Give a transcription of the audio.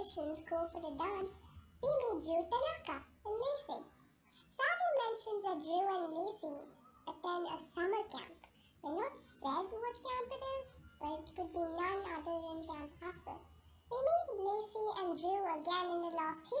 musicians go for the dance, Mimi Drew Tanaka and Lacey. Sadie mentions that Drew and Lacey attend a summer camp. They're not said what camp it is, but it could be none other than Camp Half-blood. They meet Lacey and Drew again in the last. Heroes.